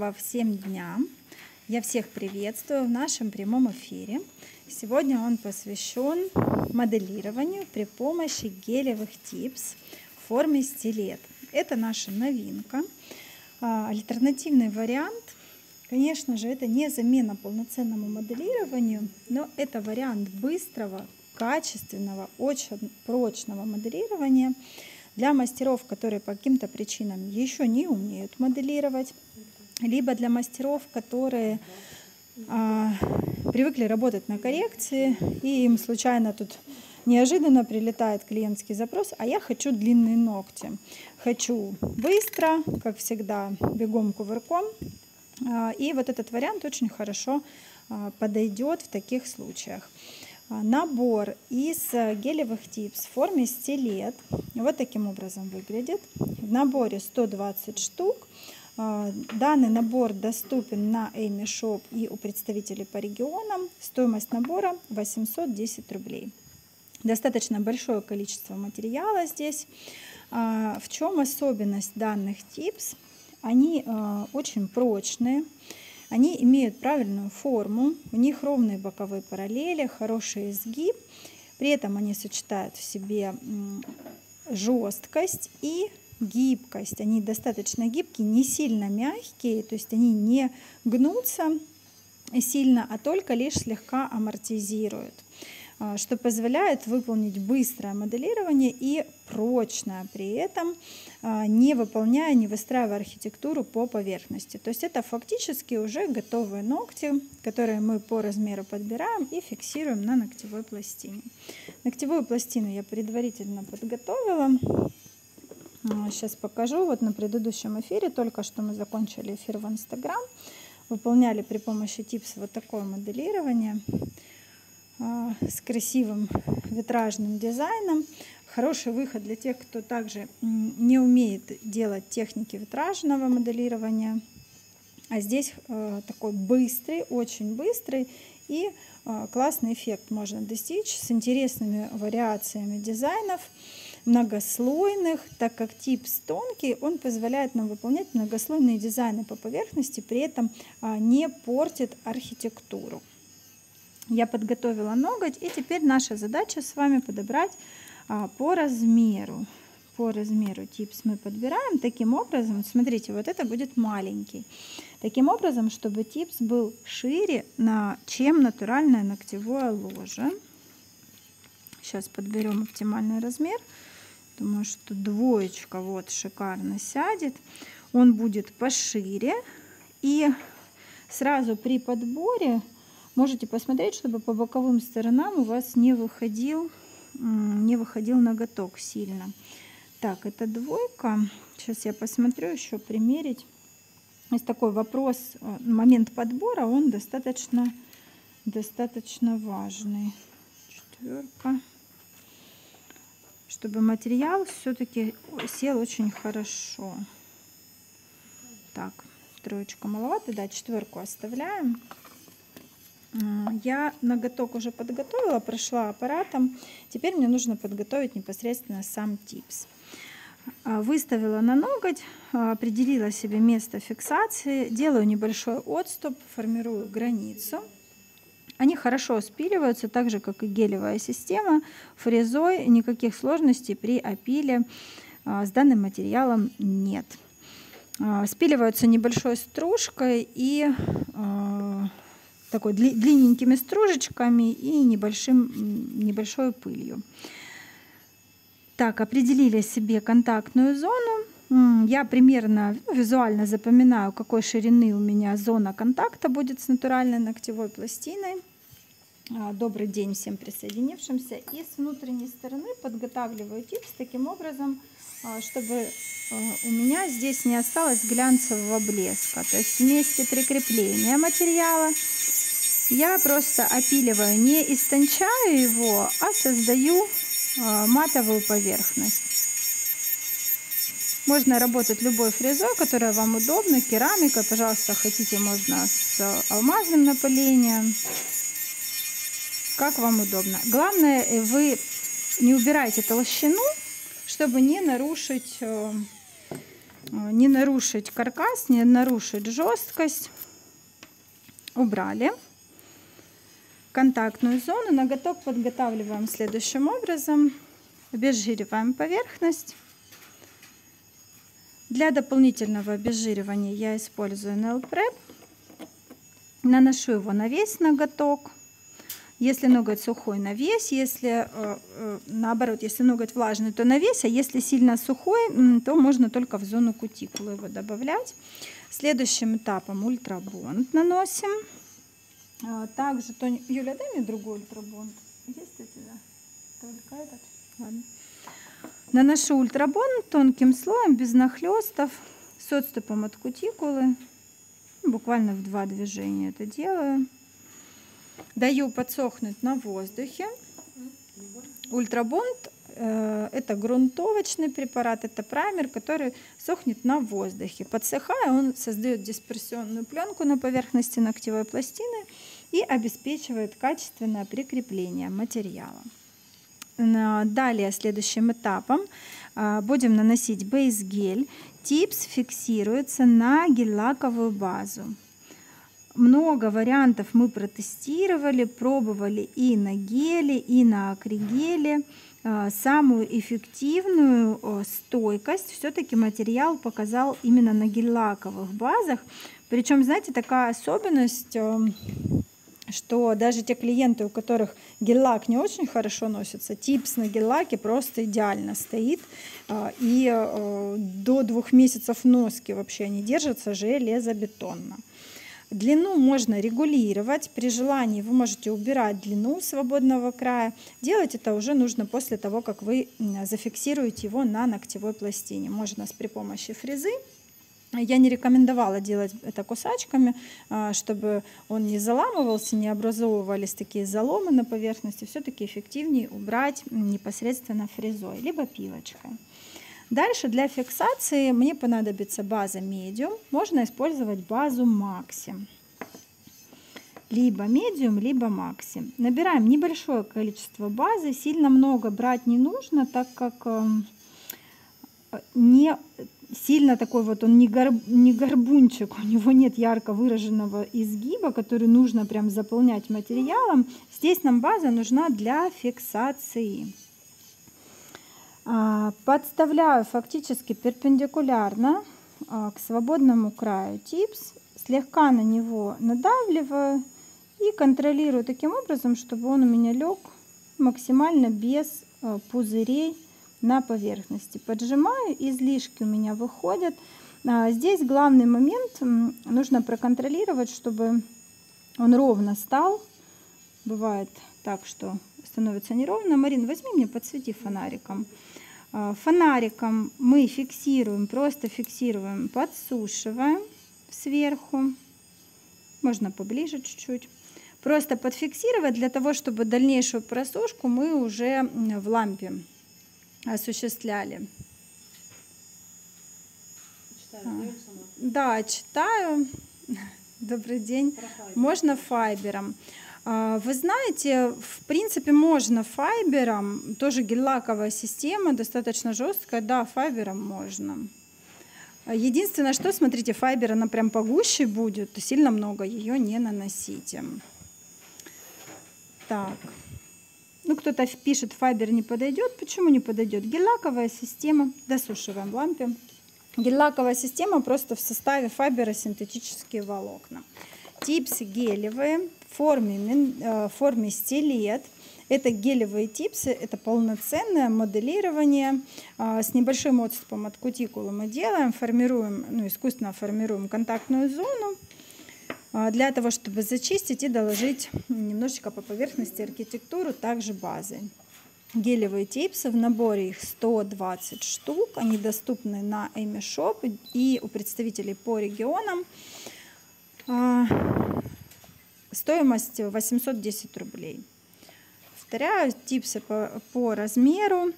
Во всем дням. Я всех приветствую в нашем прямом эфире. Сегодня он посвящен моделированию при помощи гелевых типс в форме стилет. Это наша новинка. А, альтернативный вариант, конечно же, это не замена полноценному моделированию, но это вариант быстрого, качественного, очень прочного моделирования для мастеров, которые по каким-то причинам еще не умеют моделировать, либо для мастеров, которые а, привыкли работать на коррекции, и им случайно тут неожиданно прилетает клиентский запрос, а я хочу длинные ногти. Хочу быстро, как всегда, бегом кувырком. А, и вот этот вариант очень хорошо а, подойдет в таких случаях. А, набор из гелевых типс в форме стилет вот таким образом выглядит. В наборе 120 штук. А, данный набор доступен на Amy Shop и у представителей по регионам. Стоимость набора 810 рублей. Достаточно большое количество материала здесь. А, в чем особенность данных типс? Они а, очень прочные, они имеют правильную форму, у них ровные боковые параллели, хороший изгиб. При этом они сочетают в себе жесткость и гибкость. Они достаточно гибкие, не сильно мягкие, то есть они не гнутся сильно, а только лишь слегка амортизируют а, что позволяет выполнить быстрое моделирование и прочное, при этом а, не выполняя, не выстраивая архитектуру по поверхности. То есть это фактически уже готовые ногти, которые мы по размеру подбираем и фиксируем на ногтевой пластине. Ногтевую пластину я предварительно подготовила. Сейчас покажу. Вот на предыдущем эфире, только что мы закончили эфир в Инстаграм, выполняли при помощи типс вот такое моделирование а, с красивым витражным дизайном. Хороший выход для тех, кто также не умеет делать техники витражного моделирования. А здесь э, такой быстрый, очень быстрый и э, классный эффект можно достичь с интересными вариациями дизайнов многослойных, так как типс тонкий, он позволяет нам выполнять многослойные дизайны по поверхности, при этом а, не портит архитектуру. Я подготовила ноготь, и теперь наша задача с вами подобрать а, по размеру. По размеру типс мы подбираем таким образом, смотрите, вот это будет маленький. Таким образом, чтобы типс был шире, чем натуральное ногтевое ложе. Сейчас подберем оптимальный размер. Думаю, что двоечка вот шикарно сядет. Он будет пошире. И сразу при подборе можете посмотреть, чтобы по боковым сторонам у вас не выходил, не выходил ноготок сильно. Так, это двойка. Сейчас я посмотрю еще примерить. Есть такой вопрос, э, момент подбора, он достаточно, достаточно важный. Четверка чтобы материал все-таки сел очень хорошо. Так, троечка маловато, да, четверку оставляем. Я ноготок уже подготовила, прошла аппаратом. Теперь мне нужно подготовить непосредственно сам типс. А, выставила на ноготь, а, определила себе место фиксации, делаю небольшой отступ, формирую границу. Они хорошо спиливаются, так же как и гелевая система, фрезой, никаких сложностей при опиле а, с данным материалом нет. А, спиливаются небольшой стружкой и а, такой длинненькими стружечками и небольшим, небольшой пылью. Так, определили себе контактную зону. Я примерно ну, визуально запоминаю, какой ширины у меня зона контакта будет с натуральной ногтевой пластиной. А, добрый день всем присоединившимся. И с внутренней стороны подготавливаю типс таким образом, а, чтобы а, у меня здесь не осталось глянцевого блеска. То есть вместе прикрепления материала я просто опиливаю, не истончаю его, а создаю матовую поверхность. Можно работать любой фрезой, которая вам удобна, керамикой, пожалуйста, хотите, можно с алмазным напылением как вам удобно. Главное, э, вы не убирайте толщину, чтобы не нарушить, э, не нарушить каркас, не нарушить жесткость. Убрали контактную зону. Ноготок подготавливаем следующим образом. Обезжириваем поверхность. Для дополнительного обезжиривания я использую Nail Prep. Наношу его на весь ноготок. Если ноготь сухой, на весь. Если э, э, наоборот, если ноготь влажный, то на весь. А если сильно сухой, то можно только в зону кутикулы его добавлять. Следующим этапом ультрабонд наносим. А, также, Тоня, Юля, дай мне другой ультрабонд. Есть у тебя? Только этот? Ладно. Наношу ультрабонд тонким слоем, без нахлестов, с отступом от кутикулы. Буквально в два движения это делаю. Даю подсохнуть на воздухе. Ультрабонд э, это грунтовочный препарат, это праймер, который сохнет на воздухе. Подсыхая, он создает дисперсионную пленку на поверхности ногтевой пластины и обеспечивает качественное прикрепление материала. Далее, следующим этапом а, будем наносить бейс-гель. Типс фиксируется на гель-лаковую базу. Много вариантов мы протестировали, пробовали и на геле, и на акригеле. А, самую эффективную стойкость все-таки материал показал именно на гель-лаковых базах. Причем, знаете, такая особенность что даже те клиенты, у которых гель-лак не очень хорошо носится, типс на гель-лаке просто идеально стоит. А, и э, до двух месяцев носки вообще не держатся железобетонно. Длину можно регулировать. При желании вы можете убирать длину свободного края. Делать это уже нужно после того, как вы зафиксируете его на ногтевой пластине. Можно с при помощи фрезы я не рекомендовала делать это кусачками, а, чтобы он не заламывался, не образовывались такие заломы на поверхности. Все-таки эффективнее убрать непосредственно фрезой, либо пилочкой. Дальше для фиксации мне понадобится база Medium. Можно использовать базу Maxi. Либо Medium, либо Maxi. Набираем небольшое количество базы. Сильно много брать не нужно, так как эм, не сильно такой вот, он не, гор, не горбунчик, у него нет ярко выраженного изгиба, который нужно прям заполнять материалом. Здесь нам база нужна для фиксации. А, подставляю фактически перпендикулярно а, к свободному краю типс, слегка на него надавливаю и контролирую таким образом, чтобы он у меня лег максимально без а, пузырей на поверхности. Поджимаю, излишки у меня выходят. Здесь главный момент, нужно проконтролировать, чтобы он ровно стал. Бывает так, что становится неровно. Марин, возьми мне, подсвети фонариком. А, фонариком мы фиксируем, просто фиксируем, подсушиваем сверху. Можно поближе чуть-чуть. Просто подфиксировать для того, чтобы дальнейшую просушку мы уже в лампе осуществляли. Читаю, да, читаю. Добрый день. Можно файбером. А, вы знаете, в принципе, можно файбером, тоже гель-лаковая система, достаточно жесткая, да, файбером можно. Единственное, что, смотрите, файбер, она прям погуще будет, сильно много ее не наносите. Так. Ну, кто-то пишет, файбер не подойдет. Почему не подойдет? Гель-лаковая система. Досушиваем в лампе. Гель-лаковая система просто в составе файбера синтетические волокна. Типсы гелевые форме, э, форме стилет. Это гелевые типсы, это полноценное моделирование. А, с небольшим отступом от кутикулы мы делаем, формируем, ну, искусственно формируем контактную зону. А, для того, чтобы зачистить и доложить немножечко по поверхности архитектуру, также базы. Гелевые типсы, в наборе их 120 штук, они доступны на Amy Shop и у представителей по регионам. Стоимость 810 рублей. Повторяю, типсы по, по размеру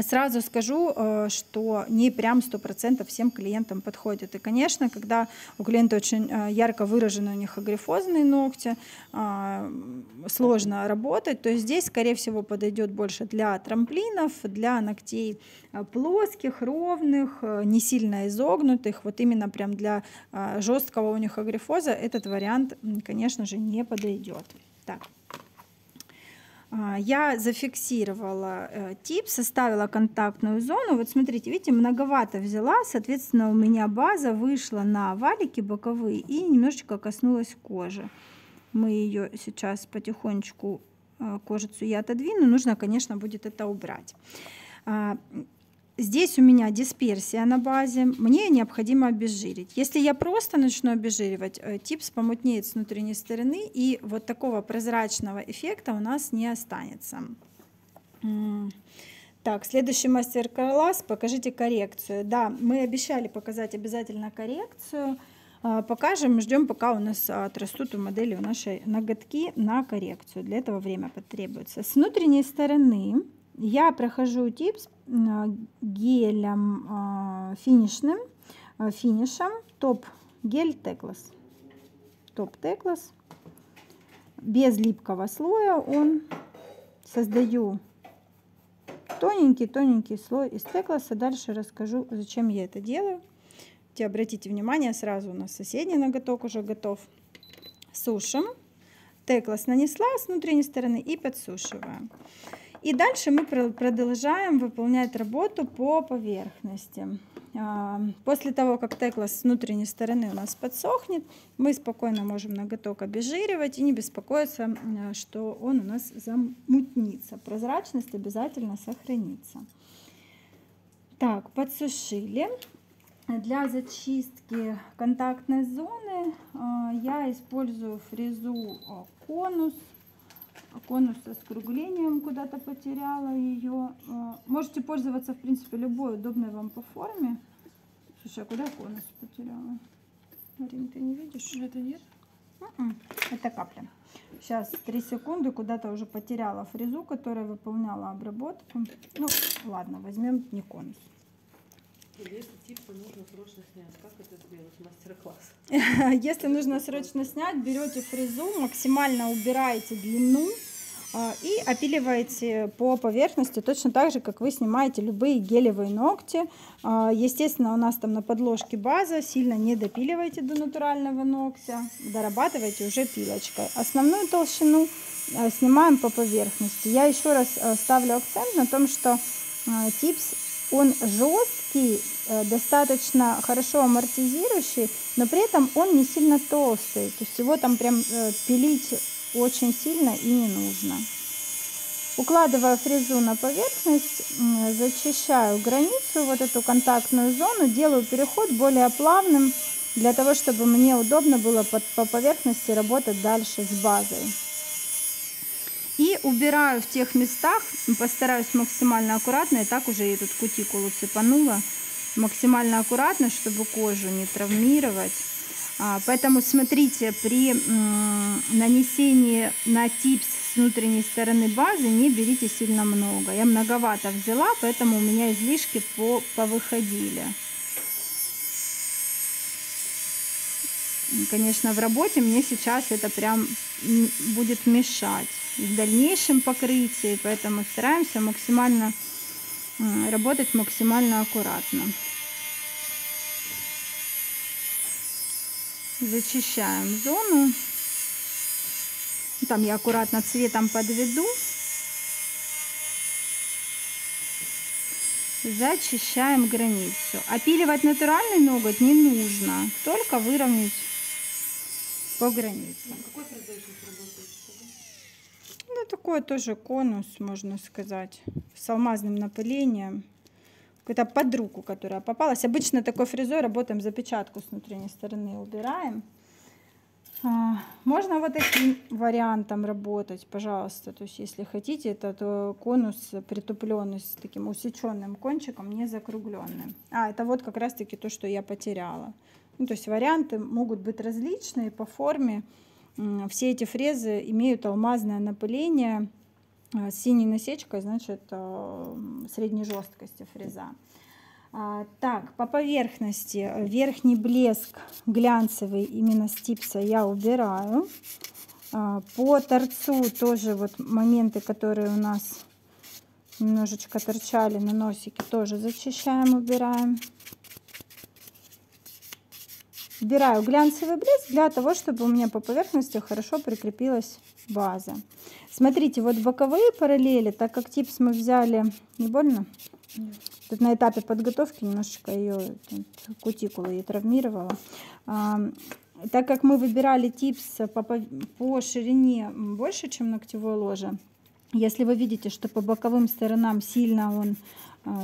Сразу скажу, э, что не прям 100% всем клиентам подходит. И, конечно, когда у клиента очень э, ярко выражены у них агрифозные ногти, э, сложно работать, то здесь, скорее всего, подойдет больше для трамплинов, для ногтей плоских, ровных, не сильно изогнутых. Вот именно прям для жесткого у них агрифоза этот вариант, конечно же, не подойдет. Так. А, я зафиксировала э, тип, составила контактную зону. Вот смотрите, видите, многовато взяла, соответственно, у меня база вышла на валики боковые и немножечко коснулась кожи. Мы ее сейчас потихонечку, э, кожицу я отодвину, нужно, конечно, будет это убрать. Здесь у меня дисперсия на базе, мне необходимо обезжирить. Если я просто начну обезжиривать, э, типс помутнеет с внутренней стороны, и вот такого прозрачного эффекта у нас не останется. Так, следующий мастер-класс, покажите коррекцию. Да, мы обещали показать обязательно коррекцию. А, покажем, ждем, пока у нас отрастут у модели у нашей ноготки на коррекцию. Для этого время потребуется. С внутренней стороны я прохожу типс гелем а, финишным, а, финишем топ гель Теклас. Топ Теклас. Без липкого слоя он создаю тоненький-тоненький слой из Текласа. Дальше расскажу, зачем я это делаю. Те, обратите внимание, сразу у нас соседний ноготок уже готов. Сушим. Теклас нанесла с внутренней стороны и подсушиваем. И дальше мы продолжаем выполнять работу по поверхности. А, после того, как теклас с внутренней стороны у нас подсохнет, мы спокойно можем ноготок обезжиривать и не беспокоиться, что он у нас замутнится. Прозрачность обязательно сохранится. Так, подсушили. Для зачистки контактной зоны а, я использую фрезу а, конус конус с скруглением куда-то потеряла ее. Э, можете пользоваться, в принципе, любой удобной вам по форме. Слушай, а куда конус потеряла? Марин, ты не видишь? Это нет? М-м, это капля. Сейчас, три секунды, куда-то уже потеряла фрезу, которая выполняла обработку. Ну, ладно, возьмем не конус. Если типа нужно срочно снять, как это сделать? Мастер-класс. Если нужно срочно снять, берете фрезу, максимально убираете длину а, и опиливаете по поверхности точно так же, как вы снимаете любые гелевые ногти. А, естественно, у нас там на подложке база, сильно не допиливайте до натурального ногтя, дорабатывайте уже пилочкой. Основную толщину а, снимаем по поверхности. Я еще раз ставлю акцент на том, что типс он жесткий, э, достаточно хорошо амортизирующий, но при этом он не сильно толстый. То есть его там прям э, пилить очень сильно и не нужно. Укладываю фрезу на поверхность, зачищаю границу, вот эту контактную зону, делаю переход более плавным, для того, чтобы мне удобно было по поверхности работать дальше с базой. И убираю в тех местах, постараюсь максимально аккуратно, и так уже я тут кутикулу цепанула, максимально аккуратно, чтобы кожу не травмировать. А, поэтому смотрите, при нанесении на типс с внутренней стороны базы не берите сильно много. Я многовато взяла, поэтому у меня излишки по, повыходили. Конечно, в работе мне сейчас это прям будет мешать в дальнейшем покрытии, поэтому стараемся максимально работать максимально аккуратно. Зачищаем зону. Там я аккуратно цветом подведу. Зачищаем границу. Опиливать натуральный ноготь не нужно, только выровнять по границе. Какой производитель работает? Ну, такой тоже конус, можно сказать, с алмазным напылением. Какая-то под руку, которая попалась. Обычно такой фрезой работаем запечатку с внутренней стороны, убираем. А, можно вот таким вариантом работать, пожалуйста. То есть, если хотите, этот конус притупленный с таким усеченным кончиком, не закругленным. А, это вот как раз-таки то, что я потеряла. Ну, то есть варианты могут быть различные по форме. Все эти фрезы имеют алмазное напыление А, с синей насечкой, значит, средней жесткости фреза. А, так, по поверхности верхний блеск глянцевый именно с типса я убираю. А, по торцу тоже вот моменты, которые у нас немножечко торчали на носике, тоже зачищаем, убираем. Убираю глянцевый блеск для того, чтобы у меня по поверхности хорошо прикрепилась база. Смотрите, вот боковые параллели, так как типс мы взяли, не больно? Тут на этапе подготовки немножечко ее кутикулу ей травмировала. А, так как мы выбирали типс по, по ширине больше, чем ногтевое ложе, если вы видите, что по боковым сторонам сильно он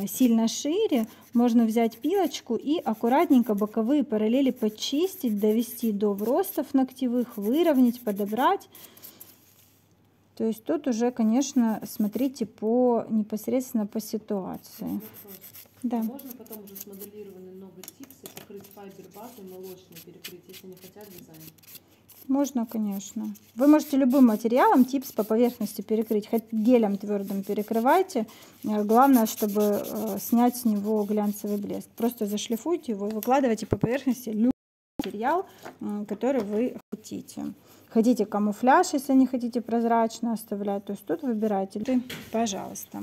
сильно шире, можно взять пилочку и аккуратненько боковые параллели почистить, довести до вростов ногтевых, выровнять, подобрать. То есть тут уже, конечно, смотрите по непосредственно по ситуации. Да. Можно потом уже смоделированный типсы покрыть файбер-базой молочной, перекрыть, если не хотят дизайн? Можно, конечно. Вы можете любым материалом типс по поверхности перекрыть, хоть гелем твердым перекрывайте. Э, главное, чтобы э, снять с него глянцевый блеск. Просто зашлифуйте его и выкладывайте по поверхности любой материал, который вы хотите. Хотите камуфляж, если не хотите прозрачно оставлять, то есть тут выбирайте. Пожалуйста.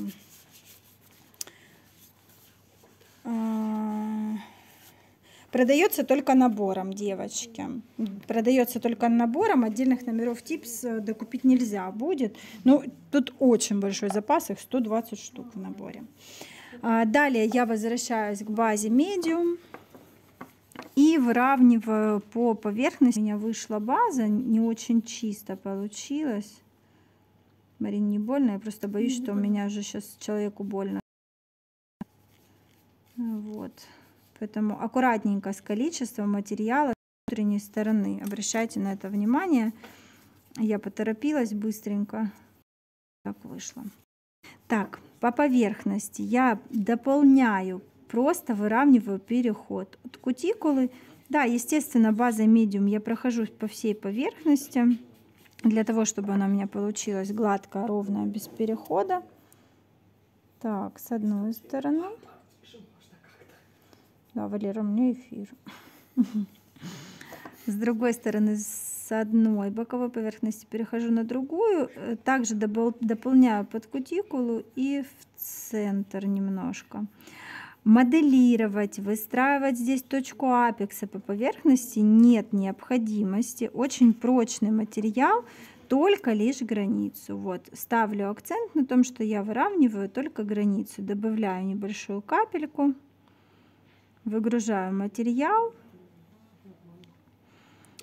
А, продается только набором, девочки. Продается только набором. Отдельных номеров типс э, докупить нельзя будет. Ну, тут очень большой запас, их 120 штук в наборе. А, далее я возвращаюсь к базе медиум. И выравниваю по поверхности. У меня вышла база, не очень чисто получилось. Марин, не больно? Я просто боюсь, что у меня уже сейчас человеку больно. Вот. Поэтому аккуратненько с количеством материала с внутренней стороны. Обращайте на это внимание. Я поторопилась быстренько. Так вышло. Так, по поверхности я дополняю, просто выравниваю переход от кутикулы. Да, естественно, база медиум я прохожусь по всей поверхности, для того, чтобы она у меня получилась гладкая, ровная, без перехода. Так, с одной стороны. Да, Валера, меня эфир. С другой стороны, с одной боковой поверхности перехожу на другую. Э, также дополняю под кутикулу и в центр немножко. Моделировать, выстраивать здесь точку апекса по поверхности нет необходимости. Очень прочный материал, только лишь границу. Вот, ставлю акцент на том, что я выравниваю только границу. Добавляю небольшую капельку. Выгружаю материал.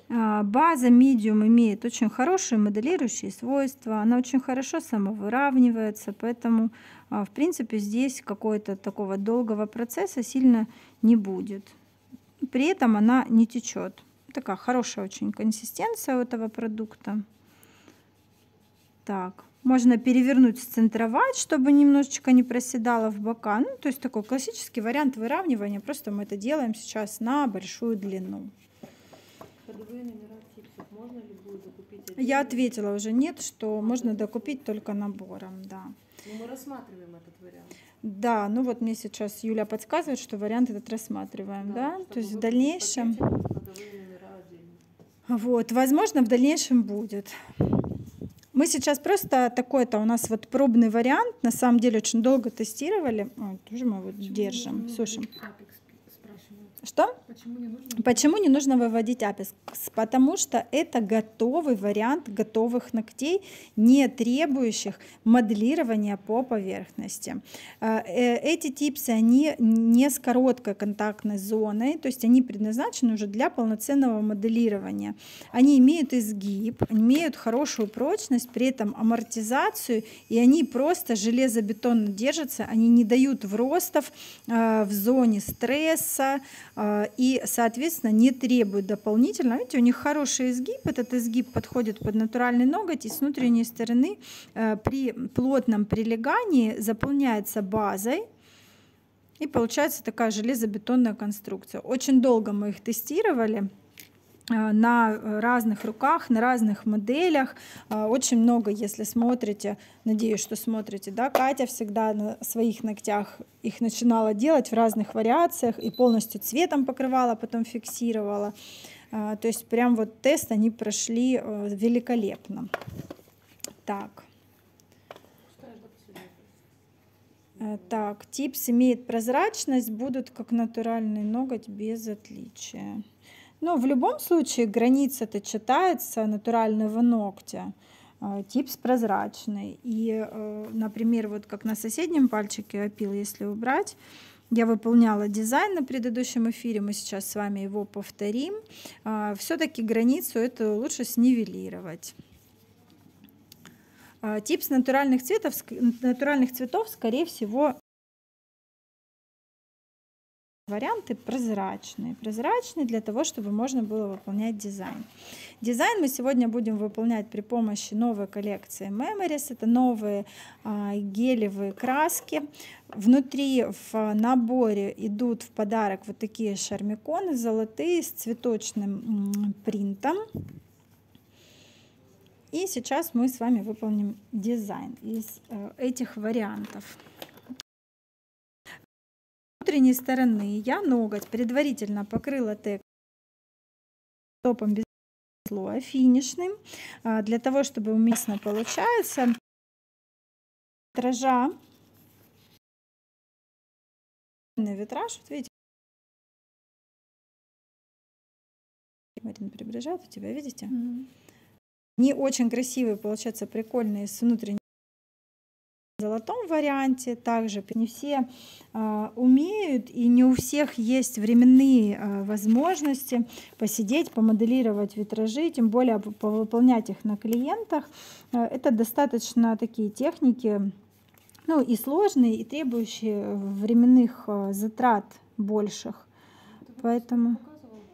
А, база Medium имеет очень хорошие моделирующие свойства. Она очень хорошо самовыравнивается, поэтому, а, в принципе, здесь какого-то такого долгого процесса сильно не будет. При этом она не течет. Такая хорошая очень консистенция у этого продукта. Так, можно перевернуть, сцентровать, чтобы немножечко не проседало в бока. Ну, то есть такой классический вариант выравнивания. Просто мы это делаем сейчас на большую длину. Я ответила уже нет, что можно докупить только набором, да. Но ну, мы рассматриваем этот вариант. Да, ну вот мне сейчас Юля подсказывает, что вариант этот рассматриваем, да, да? то есть в дальнейшем. Вот, возможно, в дальнейшем будет. Мы сейчас просто такой-то у нас вот пробный вариант. На самом деле очень долго тестировали. О, тоже мы вот держим, сушим. Что? Почему не, нужно? Почему не нужно выводить апекс? Потому что это готовый вариант готовых ногтей, не требующих моделирования по поверхности. Э, э, эти типсы, они не с короткой контактной зоной, то есть они предназначены уже для полноценного моделирования. Они имеют изгиб, имеют хорошую прочность, при этом амортизацию, и они просто железобетонно держатся, они не дают вростов э, в зоне стресса, а, и, соответственно, не требуют дополнительно. Видите, у них хороший изгиб, этот изгиб подходит под натуральный ноготь, и с внутренней стороны э, при плотном прилегании заполняется базой, и получается такая железобетонная конструкция. Очень долго мы их тестировали. А, на разных руках, на разных моделях. А, очень много, если смотрите, надеюсь, что смотрите, да, Катя всегда на своих ногтях их начинала делать в разных вариациях и полностью цветом покрывала, потом фиксировала. То есть прям вот тест они прошли э, великолепно. Так. Э, так, типс имеет прозрачность, будут как натуральный ноготь без отличия. Но в любом случае граница-то читается натурального ногтя. Э, типс прозрачный. И, э, например, вот как на соседнем пальчике опил, если убрать, я выполняла дизайн на предыдущем эфире, мы сейчас с вами его повторим. Э, Все-таки границу это лучше снивелировать. Типс натуральных цветов, натуральных цветов, скорее всего, Варианты прозрачные. Прозрачные для того, чтобы можно было выполнять дизайн. Дизайн мы сегодня будем выполнять при помощи новой коллекции Memories. Это новые а, гелевые краски. Внутри в наборе идут в подарок вот такие шармиконы золотые с цветочным принтом. И сейчас мы с вами выполним дизайн из э, этих вариантов внутренней стороны я ноготь предварительно покрыла тек топом без слоя финишным, а, для того, чтобы уместно получается. Витража. Витраж, вот видите, Марина приближает у тебя, видите? Mm-hmm. Не очень красивые, получаются прикольные с внутренней золотом варианте также не все э, умеют и не у всех есть временные э, возможности посидеть, помоделировать витражи, тем более повыполнять их на клиентах. Э, это достаточно такие техники, ну и сложные, и требующие временных затрат больших. Поэтому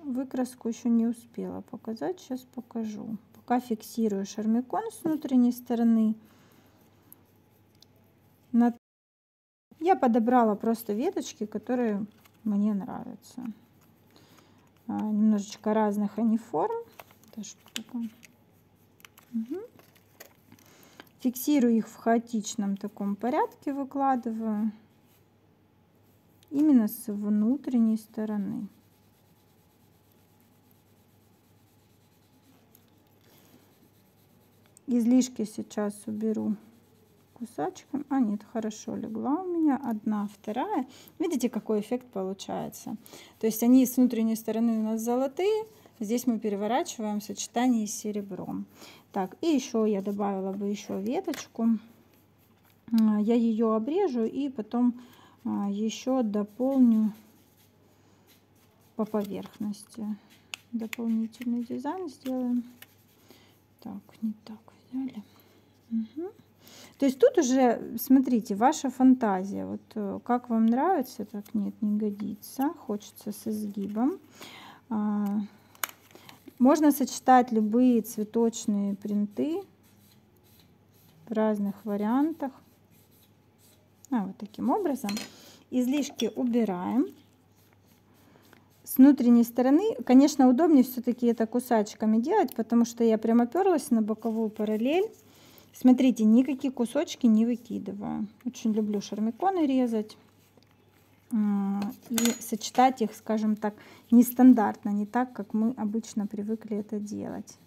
выкраску еще не успела показать, сейчас покажу. Пока фиксирую шармикон с внутренней стороны. На... Я подобрала просто веточки, которые мне нравятся. А, немножечко разных они форм. Угу. Фиксирую их в хаотичном таком порядке, выкладываю. Именно с внутренней стороны. Излишки сейчас уберу кусачком. А, нет, хорошо легла у меня. Одна, вторая. Видите, какой эффект получается? То есть они с внутренней стороны у нас золотые. Здесь мы переворачиваем в сочетании с серебром. Так, и еще я добавила бы еще веточку. А, я ее обрежу и потом а, еще дополню по поверхности. Дополнительный дизайн сделаем. Так, не так взяли. Угу. То есть тут уже, смотрите, ваша фантазия. Вот э, как вам нравится, так нет, не годится. Хочется с изгибом. А, можно сочетать любые цветочные принты в разных вариантах. А, вот таким образом. Излишки убираем. С внутренней стороны, конечно, удобнее все-таки это кусачками делать, потому что я прямо оперлась на боковую параллель. Смотрите, никакие кусочки не выкидываю. Очень люблю шармиконы резать. А, и сочетать их, скажем так, нестандартно, не так, как мы обычно привыкли это делать.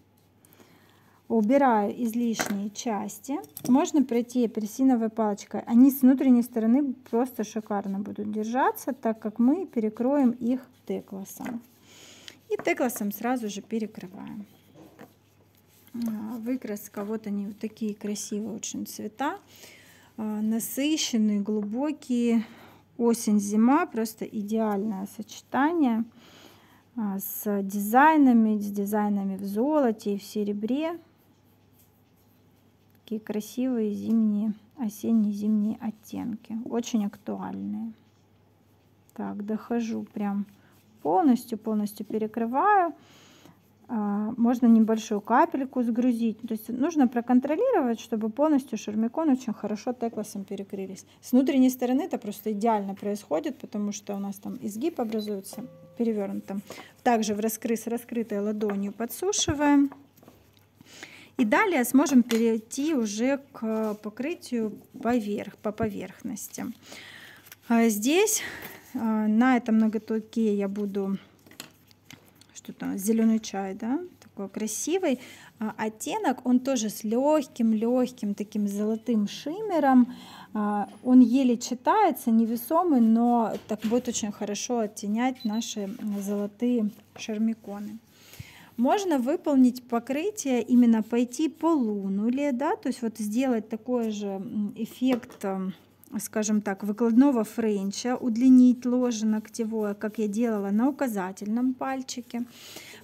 Убираю излишние части. Можно пройти апельсиновой палочкой. Они с внутренней стороны просто шикарно будут держаться, так как мы перекроем их текласом. И текласом сразу же перекрываем. А, выкраска, вот они вот такие красивые очень цвета, а, насыщенные, глубокие, осень-зима, просто идеальное сочетание а, с дизайнами, с дизайнами в золоте и в серебре. Такие красивые зимние, осенне-зимние оттенки, очень актуальные. Так, дохожу прям полностью, полностью перекрываю. Можно небольшую капельку сгрузить. То есть нужно проконтролировать, чтобы полностью шармикон очень хорошо текласом перекрылись. С внутренней стороны это просто идеально происходит, потому что у нас там изгиб образуется перевернутым. Также в раскры, с раскрытой ладонью подсушиваем. И далее сможем перейти уже к покрытию поверх, по поверхности. А здесь а, на этом ноготке я буду что-то зеленый чай, да, такой красивый. А, оттенок, он тоже с легким, легким таким золотым шиммером. А, он еле читается, невесомый, но так будет очень хорошо оттенять наши золотые шармиконы. Можно выполнить покрытие, именно пойти по лунуле, да, то есть вот сделать такой же эффект скажем так, выкладного френча, удлинить ложе ногтевое, как я делала на указательном пальчике.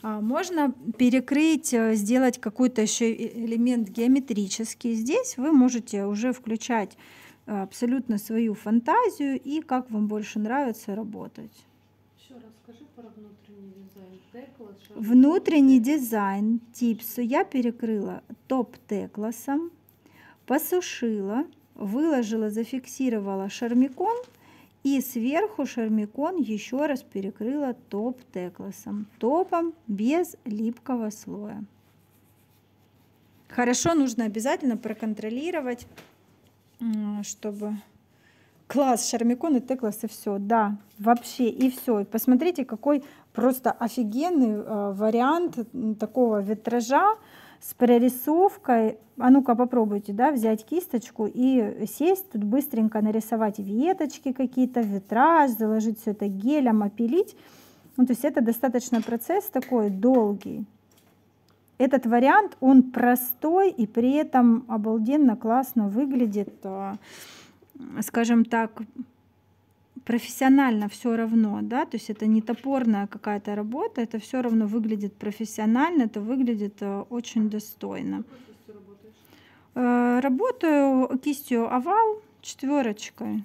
А, можно перекрыть, э, сделать какой-то еще элемент геометрический. Здесь вы можете уже включать э, абсолютно свою фантазию и как вам больше нравится работать. Еще раз скажи про внутренний дизайн. Теклас, внутренний дизайн типсу я перекрыла топ-текласом, посушила, выложила, зафиксировала шармикон и сверху шармикон еще раз перекрыла топ текласом, топом без липкого слоя. Хорошо, нужно обязательно проконтролировать, чтобы класс шармикон и теклас и все, да, вообще и все. Посмотрите, какой просто офигенный э, вариант такого витража, с прорисовкой. А ну-ка попробуйте, да, взять кисточку и сесть, тут быстренько нарисовать веточки какие-то, витраж, заложить все это гелем, опилить. Ну, то есть это достаточно процесс такой долгий. Этот вариант, он простой и при этом обалденно классно выглядит, а, скажем так, профессионально все равно, да, то есть это не топорная какая-то работа, это все равно выглядит профессионально, это выглядит э, очень достойно. Э, работаю кистью овал четверочкой.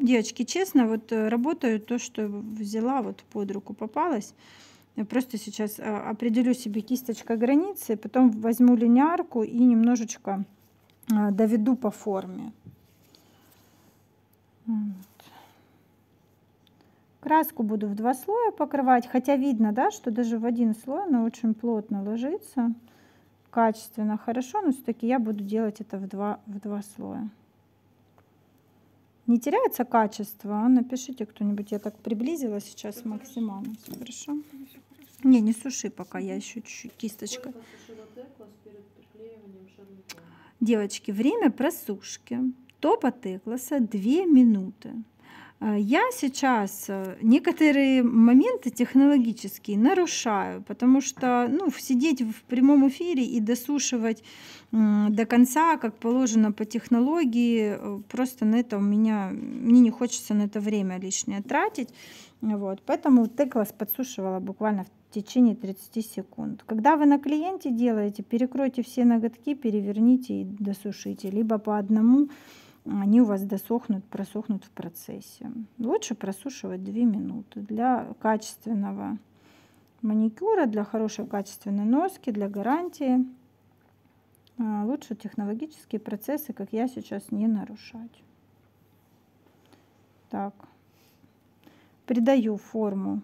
Девочки, честно, вот э, работаю то, что взяла, вот под руку попалась. Я просто сейчас определю себе кисточкой границы, потом возьму линейку и немножечко доведу по форме. Краску буду в два слоя покрывать, хотя видно, да, что даже в один слой она очень плотно ложится, качественно, хорошо, но все-таки я буду делать это в два, в два слоя. Не теряется качество? Напишите кто-нибудь, я так приблизила сейчас максимально. Хорошо? Не, не суши пока, я еще чуть-чуть кисточкой. Девочки, время просушки топа текласа 2 минуты. А, я сейчас э, некоторые моменты технологические нарушаю, потому что ну, сидеть в прямом эфире и досушивать до конца, как положено по технологии, э, просто на это у меня, мне не хочется на это время лишнее тратить. Вот, поэтому теклас подсушивала буквально в течение 30 секунд. Когда вы на клиенте делаете, перекройте все ноготки, переверните и досушите, либо по одному они у вас досохнут, просохнут в процессе. Лучше просушивать 2 минуты для качественного маникюра, для хорошей качественной носки, для гарантии. А, лучше технологические процессы, как я сейчас, не нарушать. Так, придаю форму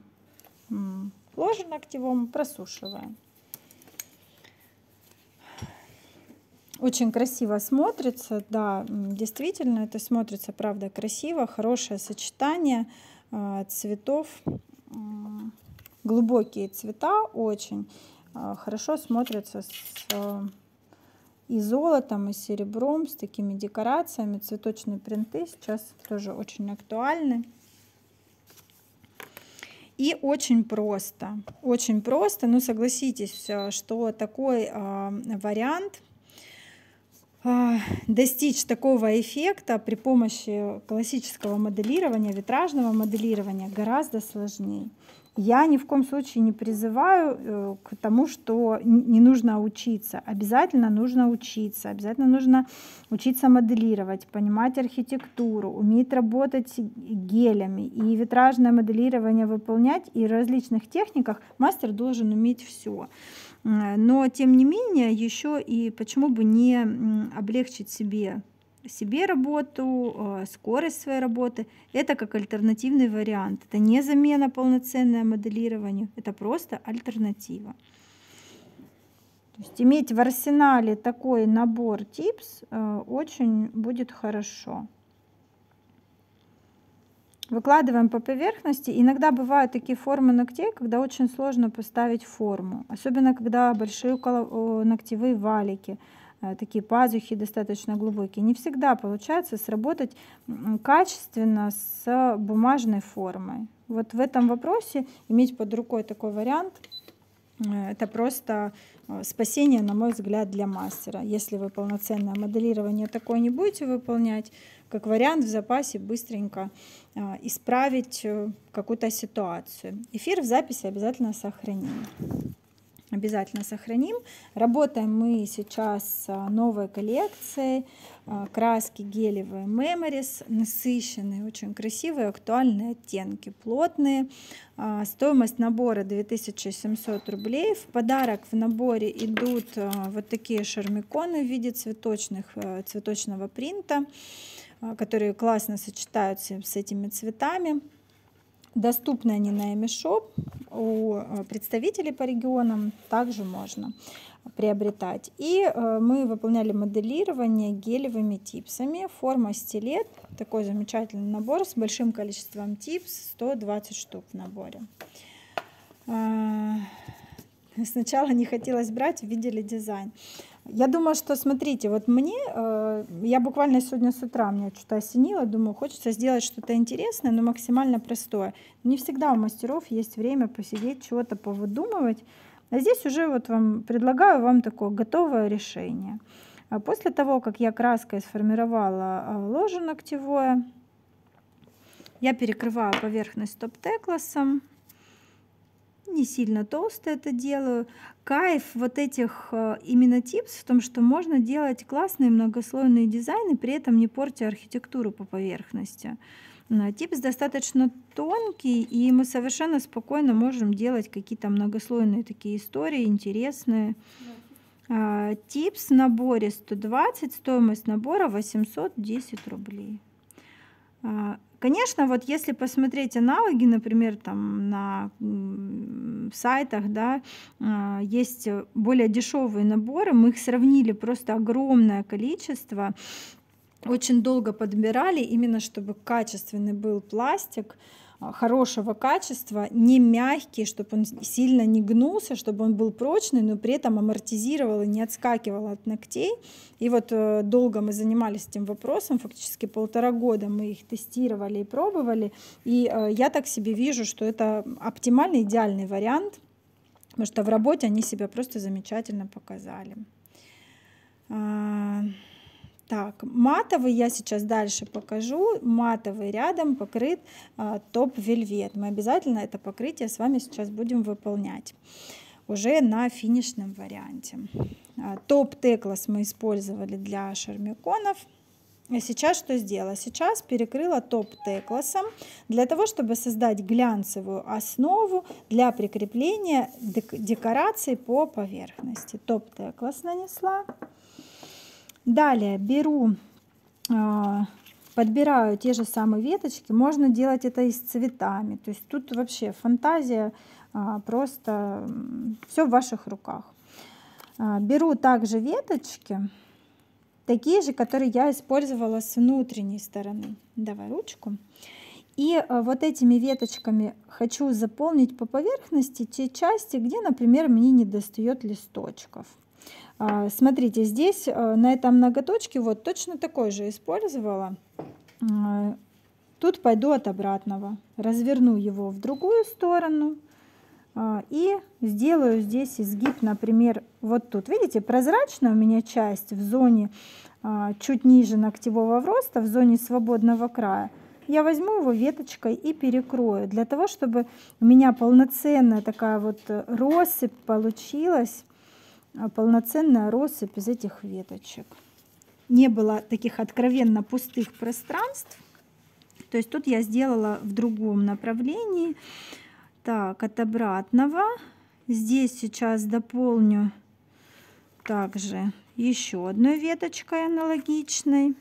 ложи ногтевому, просушиваем. Очень красиво смотрится, да, действительно это смотрится, правда, красиво, хорошее сочетание а, цветов, глубокие цвета очень а, хорошо смотрятся с а, и золотом, и серебром, с такими декорациями, цветочные принты сейчас тоже очень актуальны. И очень просто, очень просто, ну согласитесь, что такой вариант а, достичь такого эффекта при помощи классического моделирования, витражного моделирования гораздо сложнее. я ни в коем случае не призываю э, к тому, что не нужно учиться. Обязательно нужно учиться, обязательно нужно учиться моделировать, понимать архитектуру, уметь работать гелями и витражное моделирование выполнять, и в различных техниках мастер должен уметь все. Но тем не менее, еще и почему бы не облегчить себе себе работу, э, скорость своей работы. Это как альтернативный вариант. Это не замена полноценное моделированию, это просто альтернатива. То есть иметь в арсенале такой набор типс э, очень будет хорошо. Выкладываем по поверхности. Иногда бывают такие формы ногтей, когда очень сложно поставить форму. Особенно, когда большие ногтевые валики. Э, такие пазухи достаточно глубокие, не всегда получается сработать качественно с бумажной формой. Вот в этом вопросе иметь под рукой такой вариант, э, это просто э, спасение, на мой взгляд, для мастера. Если вы полноценное моделирование такое не будете выполнять, как вариант в запасе быстренько исправить какую-то ситуацию. Эфир в записи обязательно сохраним обязательно сохраним. Работаем мы сейчас с новой коллекцией. А, краски гелевые Memories, насыщенные, очень красивые, актуальные оттенки, плотные. А, стоимость набора 2700 рублей. В подарок в наборе идут а, вот такие шармиконы в виде цветочных, цветочного принта, которые классно сочетаются с этими цветами. Доступны они на Эмишоп, у э, представителей по регионам также можно приобретать. И э, мы выполняли моделирование гелевыми типсами. Форма стилет, такой замечательный набор с большим количеством типс, 120 штук в наборе. А, сначала не хотелось брать, видели дизайн. Я думаю, что, смотрите, вот мне, э, я буквально сегодня с утра, меня что-то осенило, думаю, хочется сделать что-то интересное, но максимально простое. Не всегда у мастеров есть время посидеть, чего-то повыдумывать. А здесь уже вот вам предлагаю вам такое готовое решение. А после того, как я краской сформировала э, ложе ногтевое, я перекрываю поверхность топ-текласом не сильно толсто это делаю. Кайф вот этих э, именно типс в том, что можно делать классные многослойные дизайны, при этом не портя архитектуру по поверхности. Типс достаточно тонкий, и мы совершенно спокойно можем делать какие-то многослойные такие истории, интересные. А, типс в наборе 120, стоимость набора 810 рублей. Конечно, вот если посмотреть аналоги, например, там на сайтах, да, а, есть более дешевые наборы, мы их сравнили просто огромное количество, очень долго подбирали, именно чтобы качественный был пластик, хорошего качества, не мягкий, чтобы он сильно не гнулся, чтобы он был прочный, но при этом амортизировал и не отскакивал от ногтей. И вот э, долго мы занимались этим вопросом, фактически полтора года мы их тестировали и пробовали. И э, я так себе вижу, что это оптимальный, идеальный вариант, потому что в работе они себя просто замечательно показали. Так, матовый я сейчас дальше покажу. Матовый рядом покрыт а, топ-вельвет. Мы обязательно это покрытие с вами сейчас будем выполнять уже на финишном варианте. А, топ-теклас мы использовали для шармиконов. А сейчас что сделала? Сейчас перекрыла топ-текласом для того, чтобы создать глянцевую основу для прикрепления декораций по поверхности. Топ-теклас нанесла. Далее беру, а, подбираю те же самые веточки. Можно делать это и с цветами. То есть тут вообще фантазия а, просто все в ваших руках. А, беру также веточки, такие же, которые я использовала с внутренней стороны. Давай ручку. И вот этими веточками хочу заполнить по поверхности те части, где, например, мне не достает листочков. А, смотрите, здесь э, на этом ноготочке вот точно такой же использовала. А, тут пойду от обратного. Разверну его в другую сторону. А, и сделаю здесь изгиб, например, вот тут. Видите, прозрачная у меня часть в зоне чуть ниже ногтевого роста, в зоне свободного края. я возьму его веточкой и перекрою, для того, чтобы у меня полноценная такая вот россыпь получилась, а, полноценная россыпь из этих веточек. Не было таких откровенно пустых пространств. То есть тут я сделала в другом направлении. Так, от обратного. Здесь сейчас дополню также еще одной веточкой аналогичной.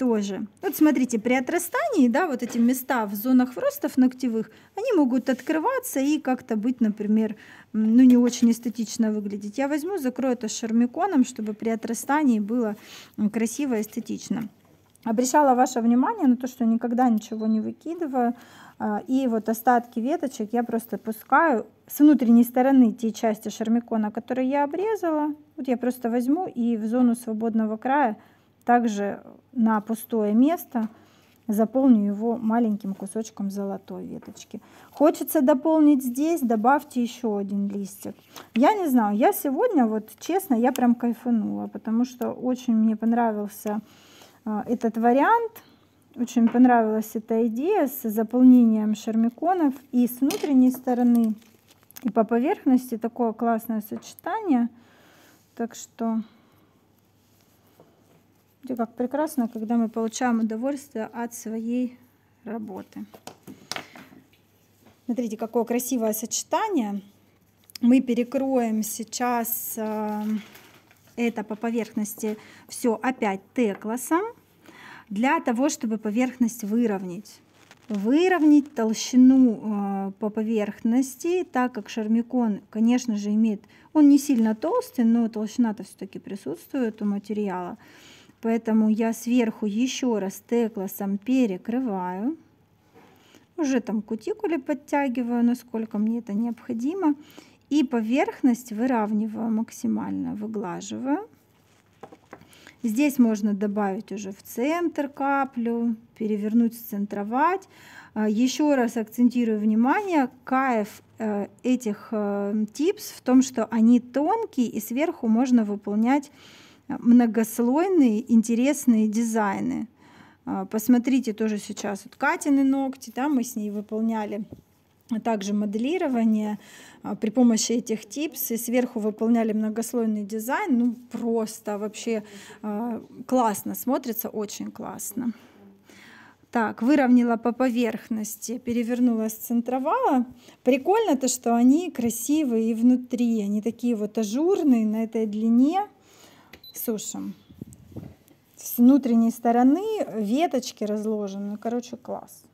Тоже. Вот смотрите, при отрастании, да, вот эти места в зонах ростов ногтевых, они могут открываться и как-то быть, например, ну, не очень эстетично выглядеть. Я возьму, закрою это шармиконом, чтобы при отрастании было красиво, эстетично. Обращала ваше внимание на то, что никогда ничего не выкидываю. А, и вот остатки веточек я просто пускаю с внутренней стороны те части шармикона, которые я обрезала. Вот я просто возьму и в зону свободного края также на пустое место заполню его маленьким кусочком золотой веточки. Хочется дополнить здесь, добавьте еще один листик. Я не знаю, я сегодня, вот честно, я прям кайфанула, потому что очень мне понравился а, этот вариант. Очень понравилась эта идея с заполнением шармиконов и с внутренней стороны, и по поверхности такое классное сочетание. Так что Видите, как прекрасно, когда мы получаем удовольствие от своей работы. Смотрите, какое красивое сочетание. Мы перекроем сейчас а, это по поверхности все опять текласом для того, чтобы поверхность выровнять. Выровнять толщину э, по поверхности, так как шармикон, конечно же, имеет, он не сильно толстый, но толщина-то все-таки присутствует у материала. Поэтому я сверху еще раз текласом перекрываю. Уже там кутикуле подтягиваю, насколько мне это необходимо. И поверхность выравниваю максимально, выглаживаю. Здесь можно добавить уже в центр каплю, перевернуть, сцентровать. А, еще раз акцентирую внимание, кайф э, этих э, типс в том, что они тонкие и сверху можно выполнять многослойные интересные дизайны. А, посмотрите тоже сейчас вот Катины ногти, да, мы с ней выполняли также моделирование а, при помощи этих типс и сверху выполняли многослойный дизайн. Ну, просто вообще э, классно смотрится, очень классно. Так, выровняла по поверхности, перевернула, сцентровала. Прикольно то, что они красивые и внутри. Они такие вот ажурные на этой длине. Сушим. С внутренней стороны веточки разложены. Короче, класс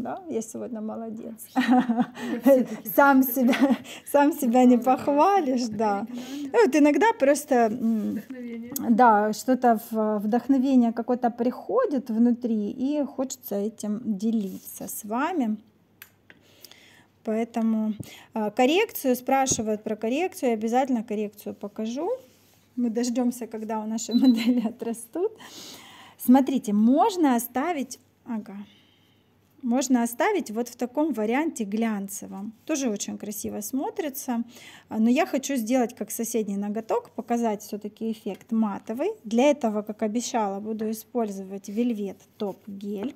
да, я сегодня молодец. Сам себя, сам себя не похвалишь, да. Вот иногда просто, да, что-то вдохновение какое-то приходит внутри, и хочется этим делиться с вами. Поэтому а, коррекцию спрашивают про коррекцию, я обязательно коррекцию покажу. Мы дождемся, когда у нашей модели отрастут. Смотрите, можно оставить, ага, можно оставить вот в таком варианте глянцевом. Тоже очень красиво смотрится. Но я хочу сделать как соседний ноготок, показать все-таки эффект матовый. Для этого, как обещала, буду использовать вельвет топ гель.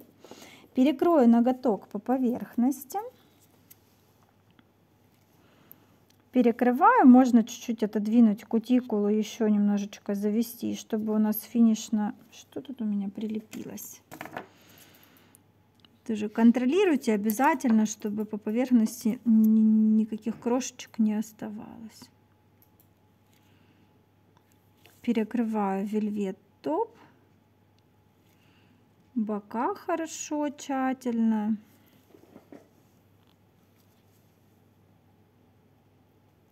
Перекрою ноготок по поверхности. Перекрываю, можно чуть-чуть отодвинуть кутикулу, еще немножечко завести, чтобы у нас финишно... Что тут у меня прилепилось? Тоже контролируйте обязательно, чтобы по поверхности никаких крошечек не оставалось. Перекрываю вельвет топ. Бока хорошо, тщательно.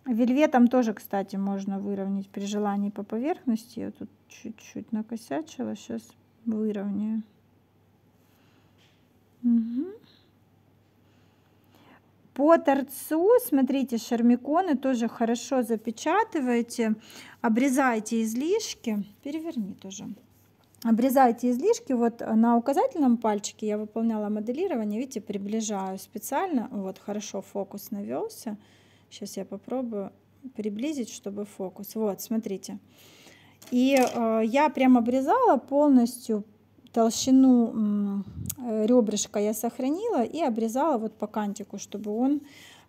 Вельветом тоже, кстати, можно выровнять при желании по поверхности. Я тут чуть-чуть накосячила, сейчас выровняю. Угу. По торцу, смотрите, шармиконы тоже хорошо запечатываете, обрезайте излишки, переверни тоже. Обрезайте излишки, вот на указательном пальчике я выполняла моделирование, видите, приближаю специально, вот хорошо фокус навелся. Сейчас я попробую приблизить, чтобы фокус, вот, смотрите. И э, я прям обрезала полностью толщину э, ребрышка я сохранила и обрезала вот по кантику, чтобы он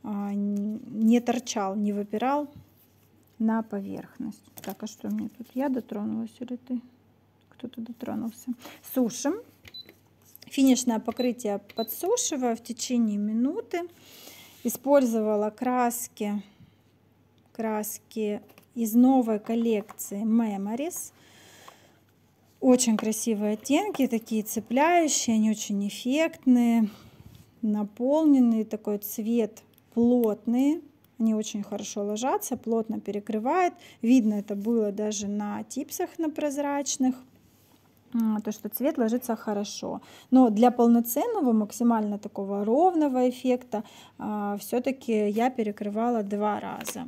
а, не торчал, не выпирал на поверхность. Так, а что мне тут? Я дотронулась или ты? Кто-то дотронулся. Сушим. Финишное покрытие подсушиваю в течение минуты. Использовала краски, краски из новой коллекции Memories. Очень красивые оттенки, такие цепляющие, они очень эффектные, наполненные, такой цвет плотный. Они очень хорошо ложатся, плотно перекрывает. Видно это было даже на типсах на прозрачных. То, что цвет ложится хорошо. Но для полноценного, максимально такого ровного эффекта а, все-таки я перекрывала два раза.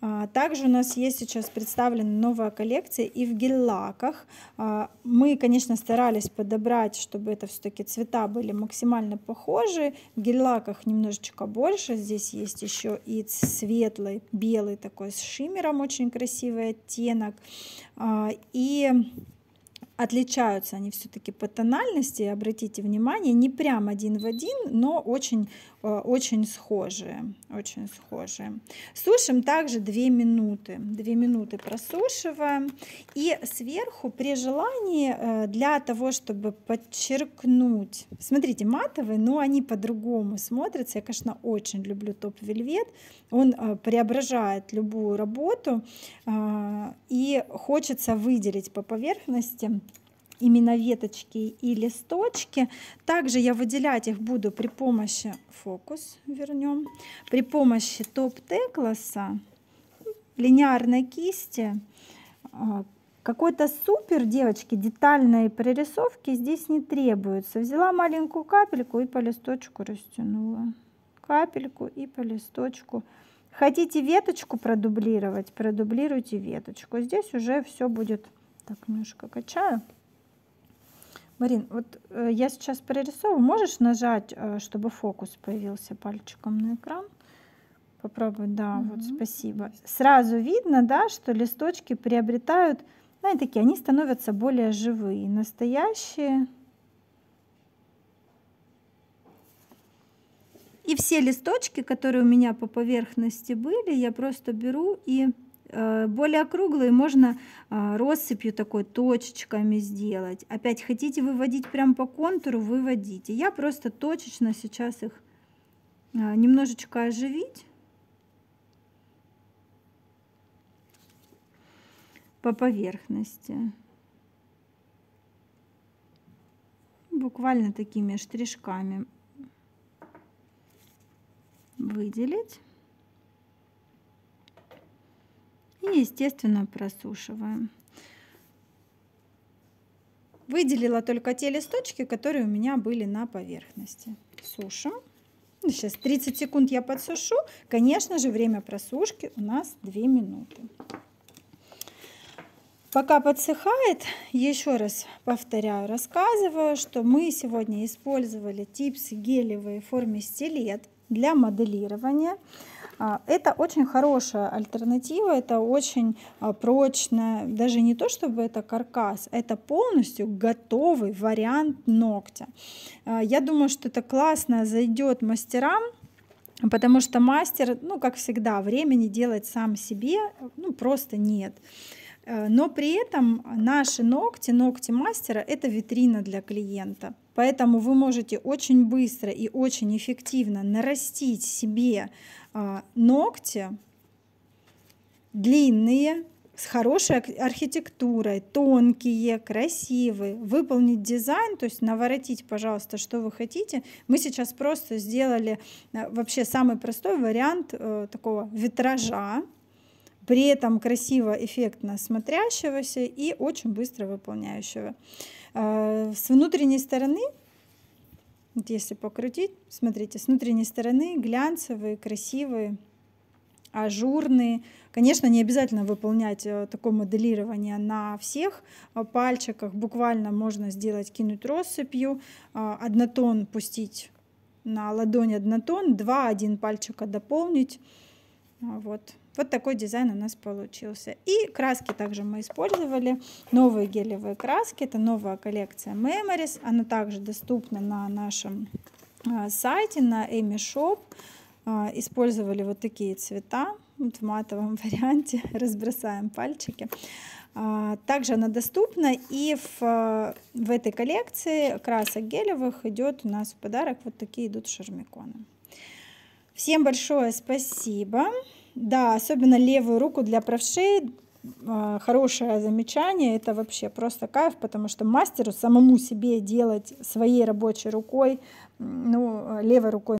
А, также у нас есть сейчас представлена новая коллекция и в гель-лаках. А, мы, конечно, старались подобрать, чтобы это все-таки цвета были максимально похожи. В гель-лаках немножечко больше. Здесь есть еще и светлый, белый такой с шиммером, очень красивый оттенок. И отличаются они все-таки по тональности, обратите внимание, не прям один в один, но очень, очень схожие, очень схожие. Сушим также 2 минуты, 2 минуты просушиваем. И сверху при желании э, для того, чтобы подчеркнуть, смотрите, матовые, но они по-другому смотрятся, я, конечно, очень люблю топ-вельвет, он э, преображает любую работу и хочется выделить по поверхности именно веточки и листочки. Также я выделять их буду при помощи, фокус вернем, при помощи топ-текласа, линейной кисти. А, какой-то супер, девочки, детальной прорисовки здесь не требуется. Взяла маленькую капельку и по листочку растянула. Капельку и по листочку. Хотите веточку продублировать, продублируйте веточку. Здесь уже все будет... Так, немножко качаю. Марин, вот э, я сейчас прорисовываю. Можешь нажать, э, чтобы фокус появился пальчиком на экран? Попробуй, да, угу. вот спасибо. Сразу видно, да, что листочки приобретают, знаете, такие, они становятся более живые, настоящие. И все листочки, которые у меня по поверхности были, я просто беру и более круглые можно а, россыпью такой точечками сделать. Опять хотите выводить прям по контуру, выводите. Я просто точечно сейчас их а, немножечко оживить. по поверхности. Буквально такими штришками выделить. И, естественно, просушиваем. Выделила только те листочки, которые у меня были на поверхности. Сушим. Сейчас 30 секунд я подсушу. Конечно же, время просушки у нас 2 минуты. Пока подсыхает, еще раз повторяю, рассказываю, что мы сегодня использовали типсы гелевые в форме стилет для моделирования. А, это очень хорошая альтернатива, это очень а, прочная, даже не то чтобы это каркас, это полностью готовый вариант ногтя. А, я думаю, что это классно зайдет мастерам, потому что мастер, ну, как всегда, времени делать сам себе, ну, просто нет. Но при этом наши ногти, ногти мастера, это витрина для клиента. Поэтому вы можете очень быстро и очень эффективно нарастить себе ногти длинные, с хорошей архитектурой, тонкие, красивые, выполнить дизайн, то есть наворотить, пожалуйста, что вы хотите. Мы сейчас просто сделали э, вообще самый простой вариант э, такого витража, при этом красиво, эффектно смотрящегося и очень быстро выполняющего. Э, с внутренней стороны вот если покрутить, смотрите, с внутренней стороны глянцевые, красивые, ажурные. Конечно, не обязательно выполнять э, такое моделирование на всех э, пальчиках. Буквально можно сделать, кинуть россыпью, э, однотон пустить на ладонь однотон, два, один пальчика дополнить. Вот. Вот такой дизайн у нас получился. И краски также мы использовали. Новые гелевые краски. Это новая коллекция Memories. Она также доступна на нашем а, сайте, на Amy Shop. А, использовали вот такие цвета вот в матовом варианте. Разбросаем пальчики. А, также она доступна и в, в этой коллекции красок гелевых идет у нас в подарок вот такие идут шармиконы. Всем большое спасибо. Да, особенно левую руку для правшей. А, хорошее замечание. Это вообще просто кайф, потому что мастеру самому себе делать своей рабочей рукой, ну, левой рукой